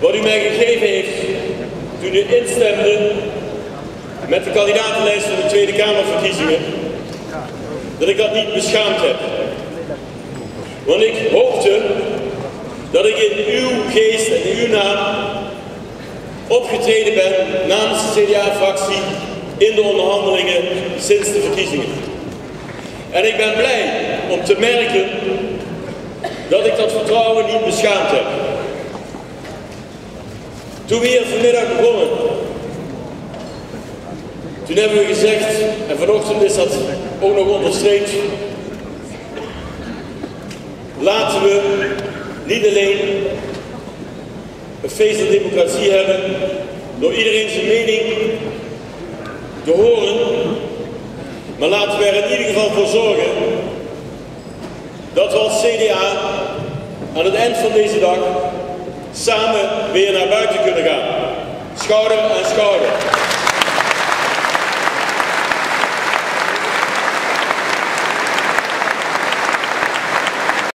wat u mij gegeven heeft toen u instemde met de kandidatenlijst van de Tweede Kamerverkiezingen, dat ik dat niet beschaamd heb. Want ik hoopte dat ik in uw geest en in uw naam opgetreden ben namens de CDA-fractie in de onderhandelingen sinds de verkiezingen. En ik ben blij om te merken dat ik dat vertrouwen niet beschaamd heb. Toen we hier vanmiddag begonnen, toen hebben we gezegd, en vanochtend is dat ook nog onderstreept, laten we niet alleen een feest van democratie hebben door iedereen zijn mening te horen, maar laten we er in ieder geval voor zorgen dat we als CDA aan het eind van deze dag samen weer naar buiten kunnen gaan. Schouder.